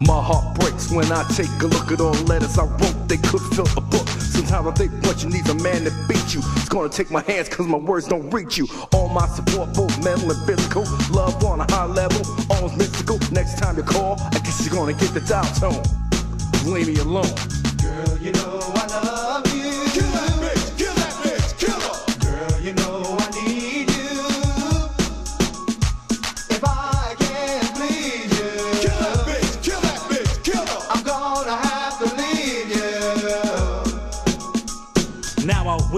My heart breaks when I take a look at all the letters I wrote. They could fill a book. Sometimes I think what you need a man to beat you. It's gonna take my hands cause my words don't reach you. All my support, both mental and physical. Love on a high level, almost mystical. Next time you call, I guess you're gonna get the dial tone. Leave me alone. Girl, you know I love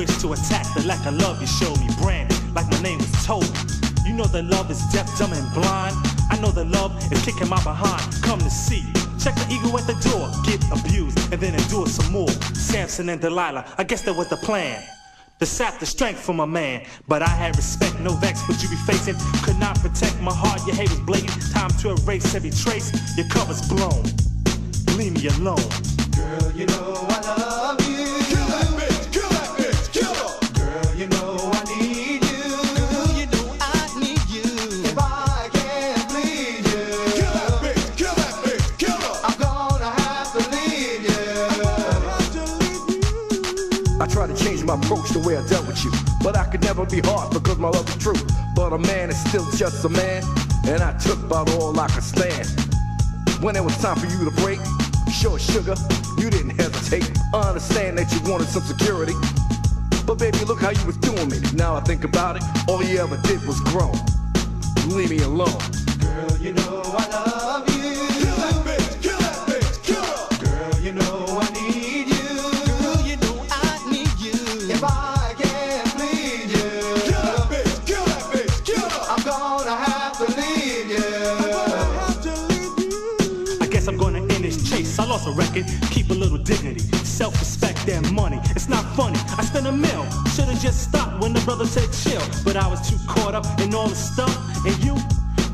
wish to attack the lack of love you showed me, branded like my name was Toby. You know that love is deaf, dumb, and blind. I know that love is kicking my behind. Come to see. Check the ego at the door, get abused, and then endure some more. Samson and Delilah, I guess that was the plan. To sap the strength from a man, but I had respect, no vex what you be facing. Could not protect my heart, your hate was blatant. Time to erase every trace, your cover's blown. Leave me alone. Girl, you know I I try to change my approach the way I dealt with you. But I could never be hard because my love is true. But a man is still just a man. And I took about all I could stand. When it was time for you to break, sure sugar, you didn't hesitate. I understand that you wanted some security. But baby, look how you was doing me. Now I think about it, all you ever did was grow. Leave me alone. Girl, you know lost a record, keep a little dignity, self-respect and money. It's not funny. I spent a mill, should've just stopped when the brother said chill. But I was too caught up in all the stuff, and you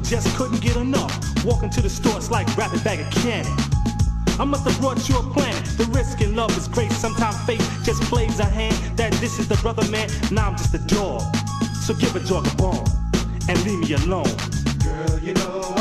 just couldn't get enough. Walking to the store, it's like rapid bag of cannon. I must have brought you a planet. The risk in love is great. Sometimes fate just plays a hand. That this is the brother man. Now I'm just a dog. So give a dog a bone and leave me alone. Girl, you know